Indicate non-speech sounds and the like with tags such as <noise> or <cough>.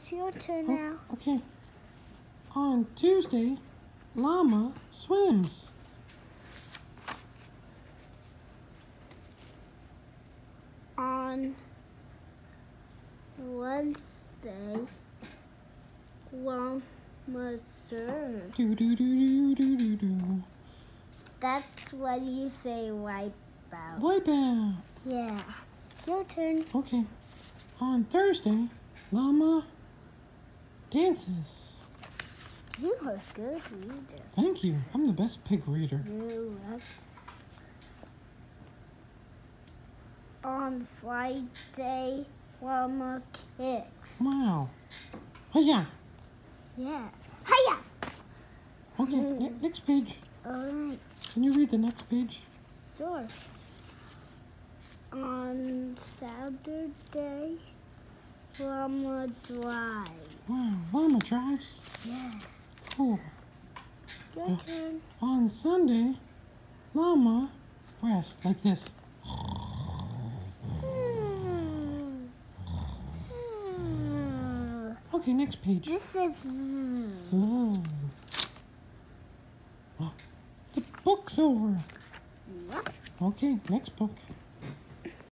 It's your turn Oh, now. okay. On Tuesday, llama swims. On Wednesday, Llama serves. Do do do do do do do. That's what you say wipe out. Wipe out. Yeah. Your turn. Okay. On Thursday, llama dances. You are a good reader. Thank you. I'm the best pig reader. You On Friday, Llama kicks. Wow. Oh yeah. Yeah. Hiya! Okay. <laughs> ne- next page. Alright, Can you read the next page? sure. On Saturday, Llama drives. Wow. Llama drives. Yeah. Cool. Your turn. On Sunday, llama rest like this. Hmm. Okay, next page. This is. Oh, <gasps> the book's over. Yep. Okay, next book.